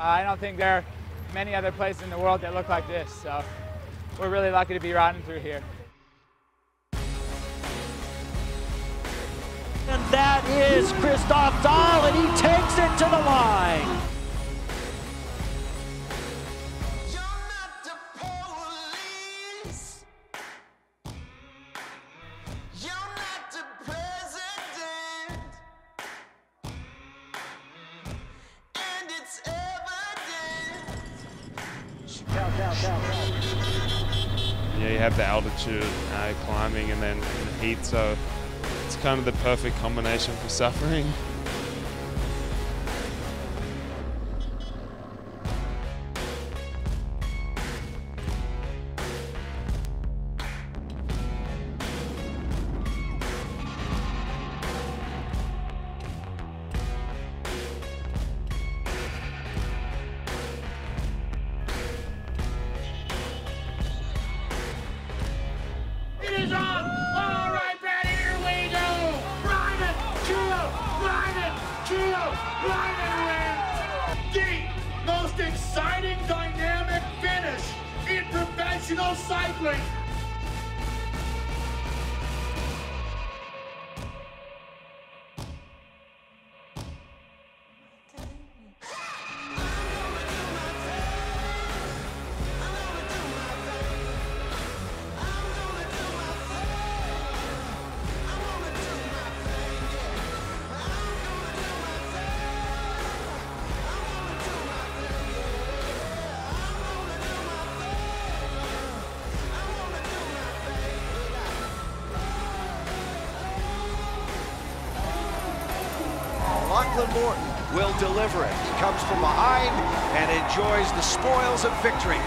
Uh, I don't think there are many other places in the world that look like this. So we're really lucky to be riding through here. And that is Christoph Dahl, and he takes it to the line. Yeah, you have the altitude uh, climbing and then the heat, so it's kind of the perfect combination for suffering. Wins! The most exciting dynamic finish in professional cycling! Lachlan Morton will deliver it. He comes from behind and enjoys the spoils of victory.